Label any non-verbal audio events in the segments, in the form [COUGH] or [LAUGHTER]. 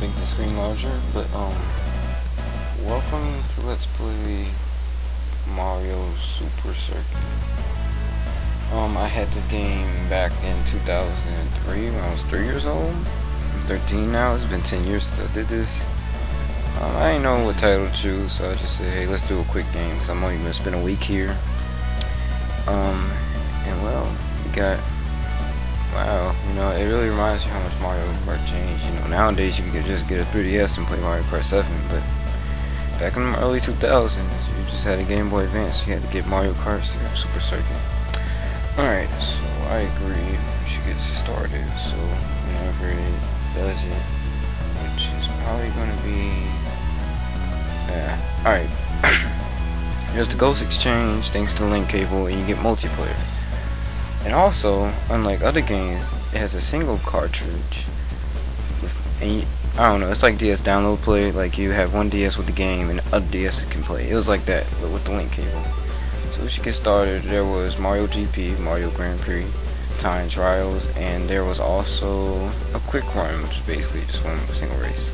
make the screen larger, but um, welcome to Let's Play Mario Super Circuit. Um, I had this game back in 2003 when I was three years old. I'm 13 now. It's been 10 years since I did this. Um, I didn't know what title to choose, so I just said, hey, let's do a quick game because I'm only gonna spend a week here. Um, and well, we got Wow, you know, it really reminds you how much Mario Kart changed. You know, nowadays you could just get a 3DS and play Mario Kart 7, but back in the early 2000s, you just had a Game Boy Advance. You had to get Mario Kart Super Circuit. Alright, so I agree. We should get started. So, whenever it does it, which is probably going to be... Yeah, alright. [CLEARS THROAT] There's the Ghost Exchange, thanks to the link cable, and you get multiplayer. And also, unlike other games, it has a single cartridge. And you, I don't know, it's like DS download play. Like you have one DS with the game and other DS can play. It was like that, but with the link cable. So we should get started. There was Mario GP, Mario Grand Prix, Time Trials, and there was also a quick run, which is basically just one single race.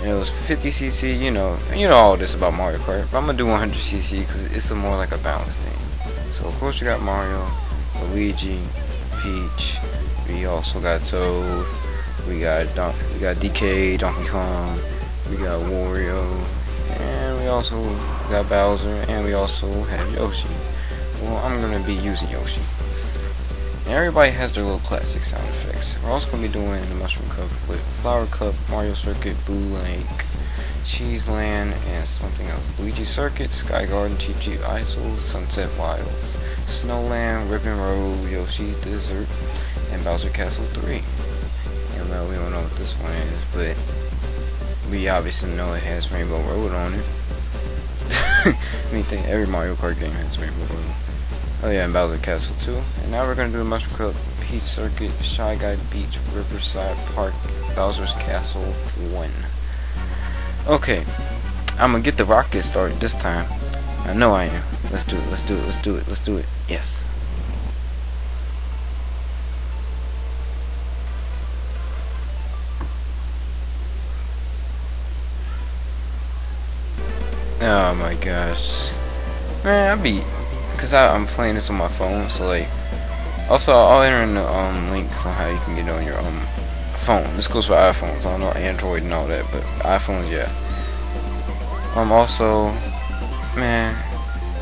And it was 50cc, you know, you know all this about Mario Kart. But I'm gonna do 100cc because it's a more like a balanced thing. So of course we got Mario. Luigi, Peach. We also got Toad. We got Don we got DK, Donkey Kong. We got Wario, and we also got Bowser, and we also have Yoshi. Well, I'm gonna be using Yoshi. Everybody has their little classic sound effects. We're also gonna be doing the Mushroom Cup with Flower Cup, Mario Circuit, Boo Lake, Cheese Land, and something else. Luigi Circuit, Sky Garden, Cheep Cheep Isles, Sunset Wilds. Snowland, Ribbon Road, Yoshi's Desert, and Bowser Castle 3. And well, we don't know what this one is, but we obviously know it has Rainbow Road on it. [LAUGHS] I mean, every Mario Kart game has Rainbow Road. Oh yeah, and Bowser Castle 2. And now we're gonna do the Mushroom Cup, Peach Circuit, Shy Guy Beach, Riverside Park, Bowser's Castle 1. Okay, I'm gonna get the rocket started this time. I know I am. Let's do it. Let's do it. Let's do it. Let's do it. Yes. Oh my gosh. Man, I be... Because I'm playing this on my phone, so like... Also, I'll enter in the um, links on how you can get on your um phone. This goes for iPhones. I don't know Android and all that, but iPhones, yeah. I'm um, also, man,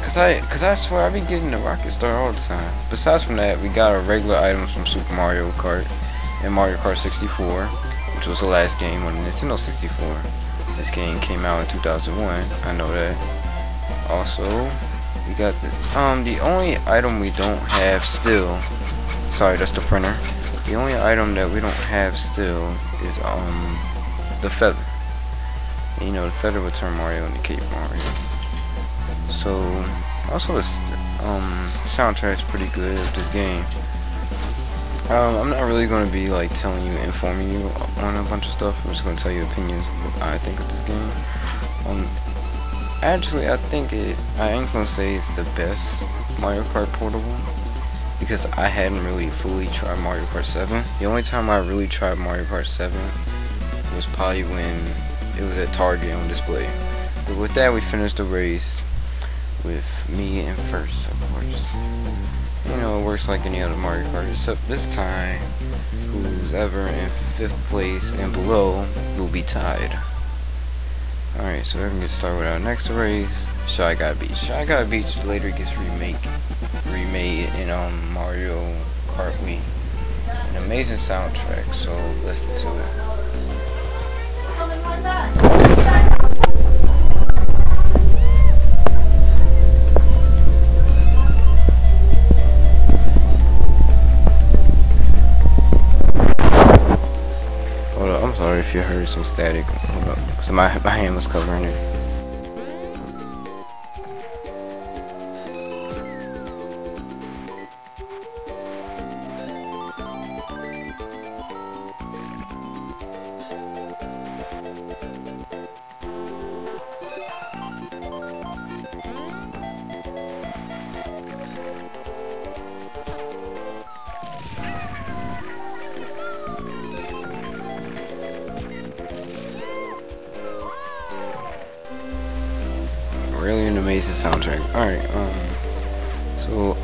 Cause I, cause I swear I be getting the rocket star all the time. Besides from that, we got our regular items from Super Mario Kart and Mario Kart 64, which was the last game on the Nintendo 64. This game came out in 2001. I know that. Also, we got the um the only item we don't have still. Sorry, that's the printer. The only item that we don't have still is um the feather. You know, the feather would turn Mario into Cape Mario. So, also this um, soundtrack's pretty good of this game. Um, I'm not really going to be like telling you, informing you on a bunch of stuff. I'm just going to tell you opinions I think of this game. Um, actually, I think it. I ain't to say it's the best Mario Kart Portable because I hadn't really fully tried Mario Kart 7. The only time I really tried Mario Kart 7 was probably when it was at Target on display. But with that, we finished the race with me in first, of course. You know, it works like any other Mario Kart, except this time, who's ever in fifth place and below will be tied. Alright, so we're gonna get started with our next race, Shy Guy Beach. Shy Guy Beach later gets remake, remade in um, Mario Kart Wii. An amazing soundtrack, so listen to it. Sorry if you heard some static. So my, my hand was covering it. Amazing soundtrack. Alright, um, so,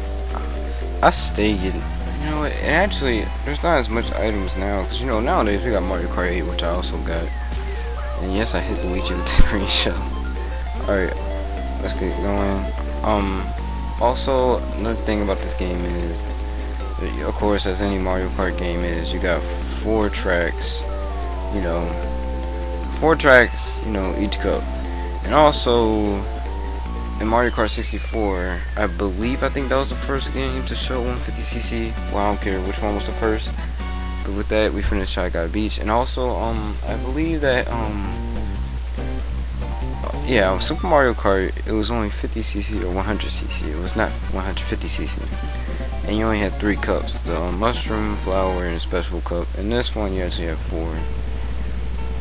I stay getting, you know and actually, there's not as much items now, because, you know, nowadays we got Mario Kart 8, which I also got. And yes, I hit Luigi with [LAUGHS] the green shell. Alright, let's get going. Um, also, another thing about this game is, of course, as any Mario Kart game is, you got four tracks, you know, four tracks, you know, each cup. And also, in Mario Kart 64, I believe, I think that was the first game to show 150cc. Well, I don't care which one was the first. But with that, we finished Shy Guy Beach. And also, um, I believe that, um, yeah, Super Mario Kart, it was only 50cc or 100cc. It was not 150cc. And you only had three cups. The um, mushroom, flower, and special cup. And this one, you actually have four.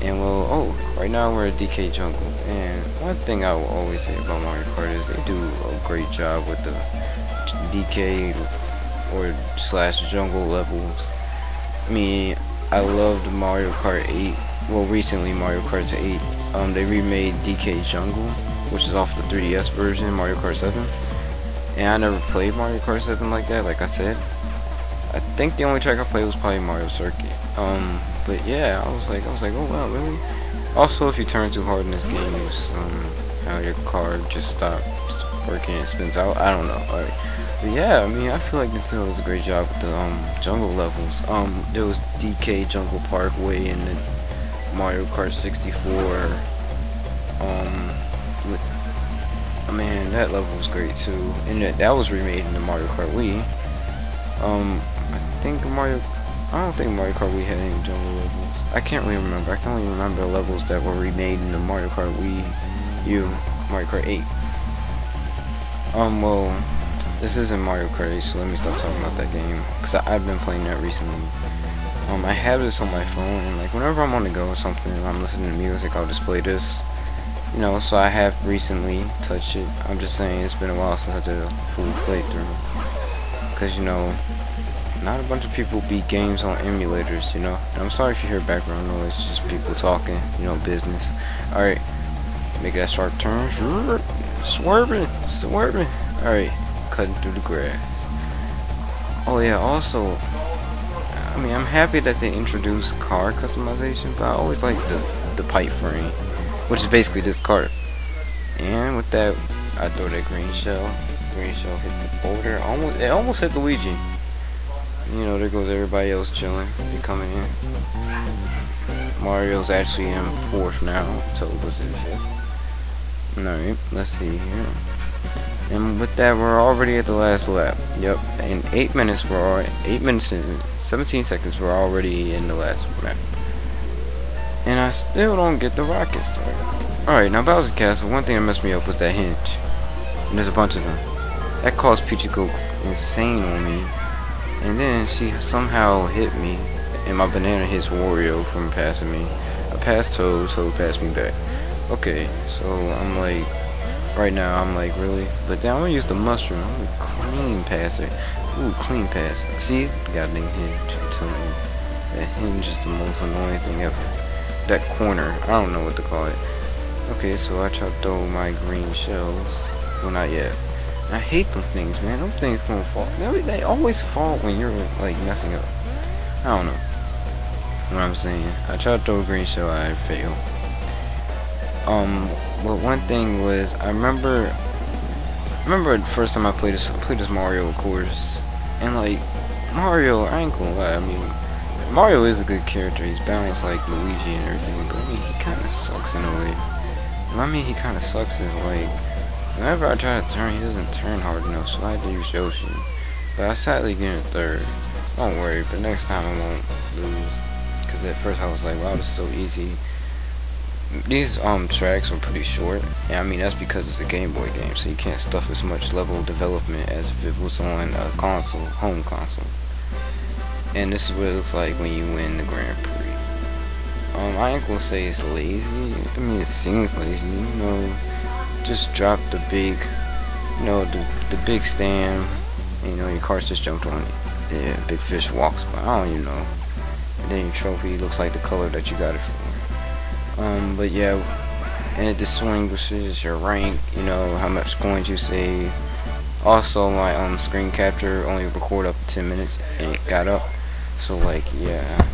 And well, oh, right now we're at DK Jungle. And one thing I will always say about Mario Kart is they do a great job with the DK or slash jungle levels. I mean, I loved Mario Kart 8. Well, recently Mario Kart 8 um, they remade DK Jungle, which is off the 3DS version, Mario Kart 7. And I never played Mario Kart 7 like that, like I said. I think the only track I played was probably Mario Circuit. Um, but yeah, I was like, I was like, oh wow, really? Also, if you turn too hard in this game, you um, how your car just stops working and spins out. I don't know. Like, but yeah, I mean, I feel like Nintendo does a great job with the um jungle levels. Um, there was DK Jungle Parkway and the Mario Kart 64. Um, man, that level was great too, and that that was remade in the Mario Kart Wii. Um, I think Mario, I don't think Mario Kart Wii had any jungle levels. I can't really remember. I can only remember the levels that were remade in the Mario Kart Wii U, Mario Kart 8. Um, well, this isn't Mario Kart 8, so let me stop talking about that game, because I've been playing that recently. Um, I have this on my phone, and like whenever I'm on the go or something, and I'm listening to music, I'll just play this. You know, so I have recently touched it. I'm just saying it's been a while since I did a full playthrough. Because, you know, not a bunch of people beat games on emulators, you know. And I'm sorry if you hear background noise, it's just people talking, you know, business. Alright, make that sharp turn. Swerving, swerving. Alright, cutting through the grass. Oh yeah, also, I mean, I'm happy that they introduced car customization, but I always like the, the pipe frame, which is basically this cart. And with that, I throw that green shell. Green shell hit the boulder. Almost, it almost hit Luigi. You know, there goes everybody else chilling and coming in. Mario's actually in fourth now. Was in fifth. Alright, let's see here. And with that, we're already at the last lap. Yep, in 8 minutes, we're already, 8 minutes and 17 seconds, we're already in the last lap. And I still don't get the rocket started. Alright, now Bowser Castle, one thing that messed me up was that hinge. And there's a bunch of them. That caused Peach to go insane on me. And then she somehow hit me, and my banana hits Wario from passing me. I passed Toad, Toad passed me back. Okay, so I'm like, right now. I'm like, really? But then I'm gonna use the mushroom. I'm gonna clean pass it. Ooh, clean pass. See? Goddamn hinge. I'm telling you. That hinge is the most annoying thing ever. That corner. I don't know what to call it. Okay, so I to throw my green shells. Well, not yet. I hate them things, man. Them things gonna fall. They, they always fall when you're, like, messing up. I don't know. What I'm saying. I tried to throw a green shell, I fail. Um, but one thing was, I remember, I remember the first time I played this, I played this Mario, of course, and like, Mario, I ain't gonna lie, I mean, Mario is a good character, he's balanced like Luigi and everything, but I mean, he kinda sucks in a way. I mean, he kinda sucks is like, whenever I try to turn, he doesn't turn hard enough, so I use Yoshi. But I sadly get in third. Don't worry, but next time I won't lose. Because at first I was like, wow, this is so easy these um tracks are pretty short and I mean that's because it's a Game Boy game so you can't stuff as much level development as if it was on a console home console and this is what it looks like when you win the Grand Prix um I ain't gonna say it's lazy I mean it seems lazy you know just drop the big, you know, the, the big stand, you know, your car's just jumped on it. Yeah, big fish walks by, I don't even know. And then your trophy looks like the color that you got it from. Um, but yeah, and it distinguishes your rank, you know, how much coins you save. Also, my um, screen capture only record up to 10 minutes and it got up. So like, yeah.